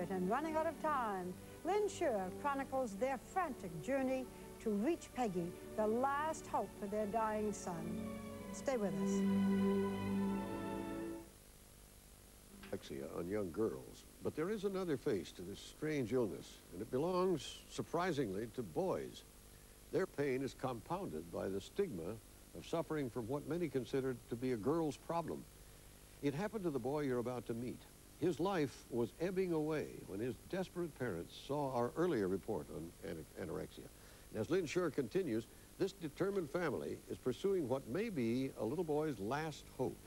And running out of time, Lynn Sherr chronicles their frantic journey to reach Peggy, the last hope for their dying son. Stay with us. Alexia on young girls, but there is another face to this strange illness, and it belongs, surprisingly, to boys. Their pain is compounded by the stigma of suffering from what many consider to be a girl's problem. It happened to the boy you're about to meet. His life was ebbing away when his desperate parents saw our earlier report on anorexia. And as Lynn Sherr continues, this determined family is pursuing what may be a little boy's last hope.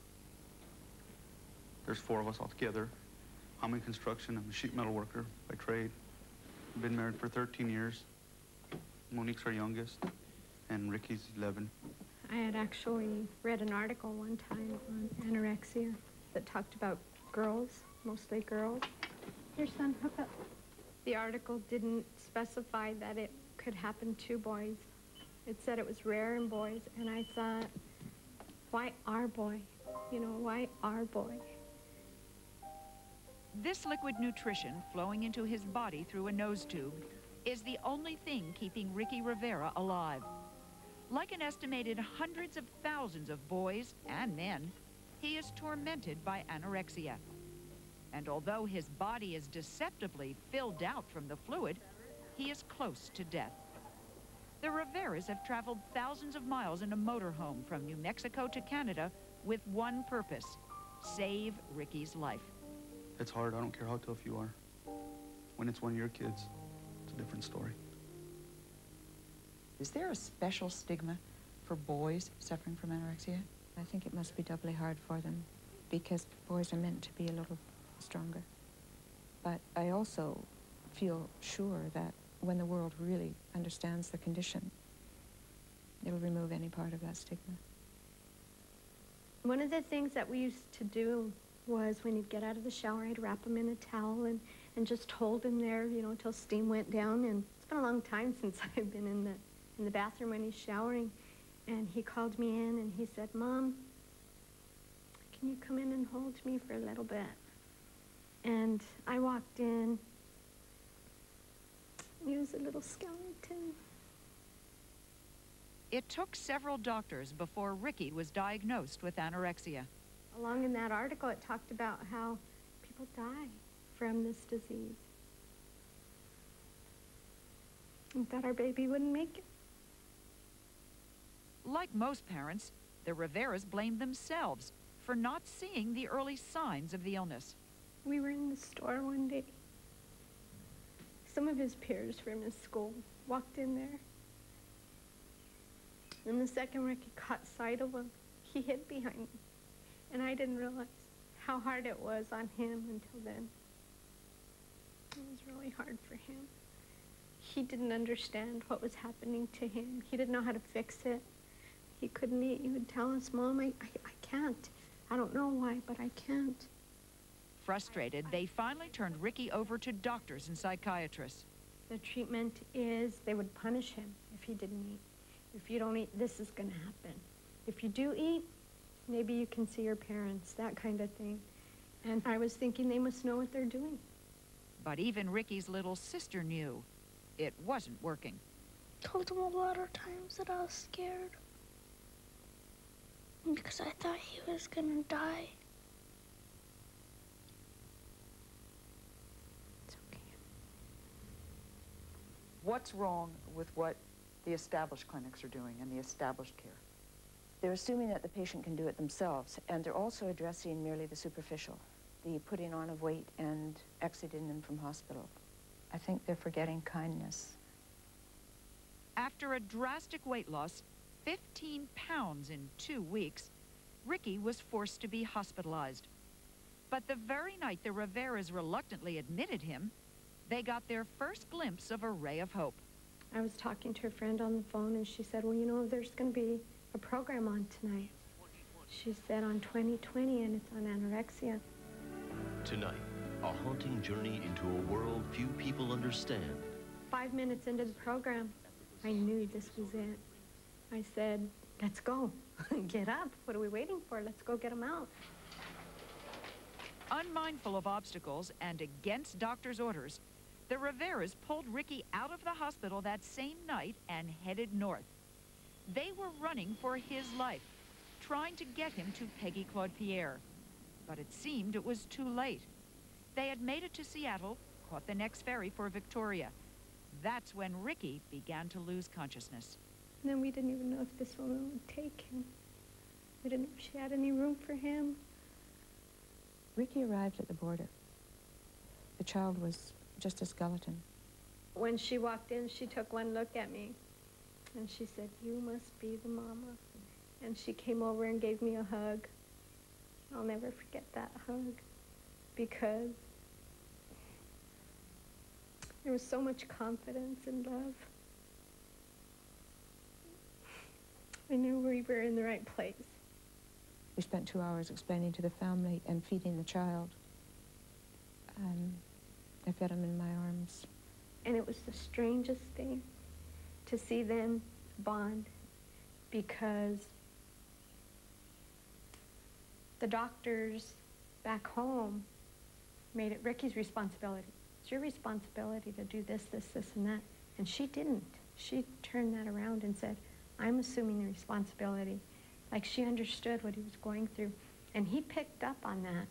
There's four of us all together. I'm in construction. I'm a sheet metal worker by trade. I've been married for 13 years. Monique's our youngest, and Ricky's 11. I had actually read an article one time on anorexia that talked about girls mostly girls. Your son, hook up. The article didn't specify that it could happen to boys. It said it was rare in boys, and I thought, why our boy? You know, why our boy? This liquid nutrition flowing into his body through a nose tube is the only thing keeping Ricky Rivera alive. Like an estimated hundreds of thousands of boys and men, he is tormented by anorexia. And although his body is deceptively filled out from the fluid, he is close to death. The Riveras have traveled thousands of miles in a motorhome from New Mexico to Canada with one purpose, save Ricky's life. It's hard. I don't care how tough you are. When it's one of your kids, it's a different story. Is there a special stigma for boys suffering from anorexia? I think it must be doubly hard for them because boys are meant to be a little stronger. But I also feel sure that when the world really understands the condition, it'll remove any part of that stigma. One of the things that we used to do was when he'd get out of the shower, I'd wrap him in a towel and, and just hold him there, you know, until steam went down. And it's been a long time since I've been in the, in the bathroom when he's showering. And he called me in and he said, Mom, can you come in and hold me for a little bit? And I walked in. He was a little skeleton. It took several doctors before Ricky was diagnosed with anorexia. Along in that article, it talked about how people die from this disease. And that our baby wouldn't make it. Like most parents, the Riveras blamed themselves for not seeing the early signs of the illness. We were in the store one day. Some of his peers from his school walked in there. And the second Ricky caught sight of him, he hid behind me. And I didn't realize how hard it was on him until then. It was really hard for him. He didn't understand what was happening to him. He didn't know how to fix it. He couldn't eat. He would tell us, Mom, I, I, I can't. I don't know why, but I can't. Frustrated, they finally turned Ricky over to doctors and psychiatrists. The treatment is they would punish him if he didn't eat. If you don't eat, this is going to happen. If you do eat, maybe you can see your parents, that kind of thing. And I was thinking they must know what they're doing. But even Ricky's little sister knew it wasn't working. Told him a lot of times that I was scared. Because I thought he was gonna die. What's wrong with what the established clinics are doing and the established care? They're assuming that the patient can do it themselves, and they're also addressing merely the superficial, the putting on of weight and exiting them from hospital. I think they're forgetting kindness. After a drastic weight loss, 15 pounds in two weeks, Ricky was forced to be hospitalized. But the very night the Riveras reluctantly admitted him, they got their first glimpse of a ray of hope. I was talking to a friend on the phone, and she said, well, you know, there's going to be a program on tonight. She said on 2020, and it's on anorexia. Tonight, a haunting journey into a world few people understand. Five minutes into the program, I knew this was it. I said, let's go. get up. What are we waiting for? Let's go get them out. Unmindful of obstacles and against doctor's orders, the Riveras pulled Ricky out of the hospital that same night and headed north. They were running for his life, trying to get him to Peggy Claude Pierre. But it seemed it was too late. They had made it to Seattle, caught the next ferry for Victoria. That's when Ricky began to lose consciousness. And then we didn't even know if this woman would take him. We didn't know if she had any room for him. Ricky arrived at the border. The child was just a skeleton. When she walked in, she took one look at me and she said, You must be the mama. And she came over and gave me a hug. I'll never forget that hug because there was so much confidence and love. I knew we were in the right place. We spent two hours explaining to the family and feeding the child. Um, I fed him in my arms. And it was the strangest thing to see them bond because the doctors back home made it Ricky's responsibility. It's your responsibility to do this, this, this, and that. And she didn't. She turned that around and said, I'm assuming the responsibility. Like she understood what he was going through. And he picked up on that.